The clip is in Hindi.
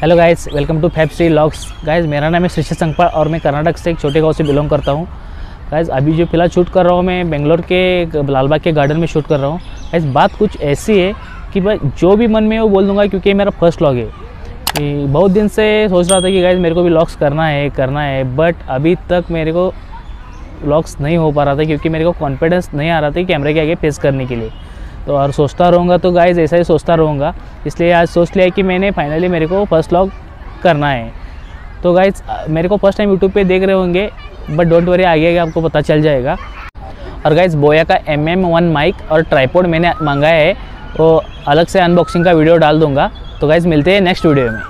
Hello guys welcome to fab Shri locks guys मेरा नाम है श्रीषा संगपाल और मैं कर्नाटक से एक छोटे गाँव से बिलोंग करता हूँ। गाइस अभी जो फ़िलहाल शूट कर रहा हूँ मैं बेंगलोर के, लालबाग के गार्डन में शूट कर रहा हूँ। गाइस बात कुछ ऐसी है कि भाई, जो भी मन में वो बोल दूँगा क्योंकि मेरा फ़र्स्ट लॉग है। बहुत दिन से सोच रहा था कि गाइस मेरे को भी लॉक्स करना है करना है। बट अभी तक मेरे को लॉक्स नहीं हो पा रहा था क्योंकि मेरे को कॉन्फिडेंस नहीं आ रहा था कैमरे के आगे फेस करने के लिए। तो और सोचता रहूँगा तो गाइज़ ऐसा ही सोचता रहूँगा। इसलिए आज सोच लिया कि मैंने फाइनली मेरे को फ़र्स्ट लॉग करना है। तो गाइज़ मेरे को फ़र्स्ट टाइम यूट्यूब पे देख रहे होंगे बट डोंट वरी आगे आगे आपको पता चल जाएगा। और गाइज़ बोया का एम एम वन माइक और ट्राईपोड मैंने मंगाया है, वो अलग से अनबॉक्सिंग का वीडियो डाल दूँगा। तो गाइज़ मिलते हैं नेक्स्ट वीडियो में।